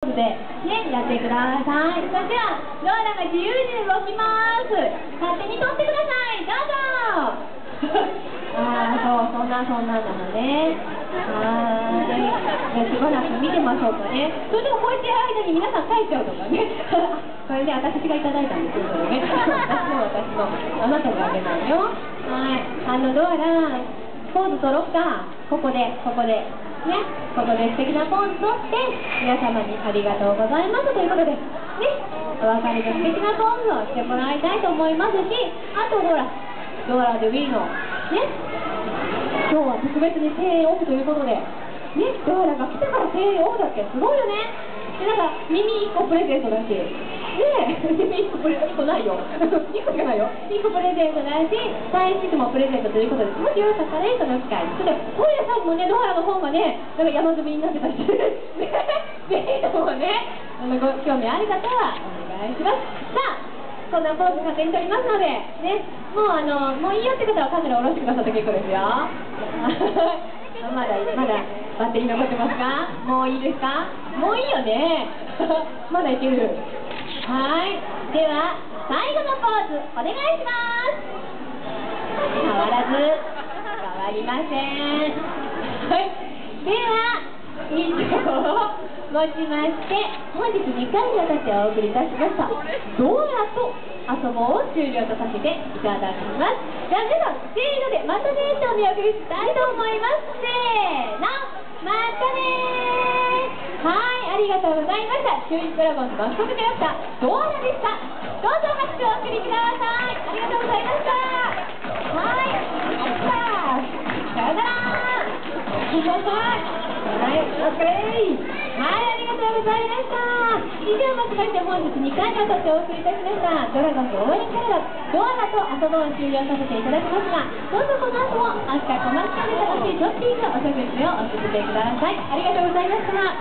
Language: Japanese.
で、ね、やってください。それでは、ローラが自由に動きます。勝手に撮ってください。どうぞ。ああ、そう、そんな、そんなんなのね。はーい。じゃあ、しばらく見てましょうかね。それでも、こうやってる間に皆さん帰っちゃうとかね。これね、私がいただいたんですよ、それね。私の、私の、あなたがあげないよ。はい。あの、ローラ、ポーズ取ろっか。ここで、ここで。ね、ここで素敵なポーズとって皆様にありがとうございますということで、ね、お別れの素敵なポーズをしてもらいたいと思いますし、あとほら、ドアラでウィーの、ね、今日は特別に声援オフということで、ね、ドアラが来たから声援オフだってすごいよね。で、なんか耳1個プレゼントだし、ねえ、1個プレゼントないよ。1個しかないよ。1個プレゼントだし、大地区もプレゼントということで、すごくよかったね、その機会に。それで、本屋さんもね、ドアラの本がね、なんか山積みになってたりして、ね、ぜひともね、あのご興味ある方はお願いします。さあ、こんなポーズ勝手に撮りますので、ね、もうあの、もういいよって方はカメラ下ろしてくださって結構ですよ。まだ、まだ、バッテリー残ってますか？もういいですか？もういいよね。まだいける。はい。では、最後のポーズ、お願いします。変わらず、変わりません。はい。では、以上をもちまして、本日2回にわたってお送りいたしました、ドアと遊ぼうを終了とさせていただきます。じゃあ皆さん、せーので、またねーとお見送りしたいと思います。せーの、またねーはい、ありがとうございました。中日ドラゴンズマスコットキャラクター、ドアラでした。どうぞ拍手をお送りください。ありがとうございました。はい、さよなら。はい、オッケー。はい、ありがとうございました。以上をもちまして本日2回にわたってお送りいたしました、ドラゴンズ応援からだ、ドアラと遊ぼうを終了させていただきますが、どうぞこの後も、明日小松さんで楽しいショッピングお食事をお続けください。ありがとうございました。